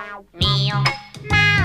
meow, meow.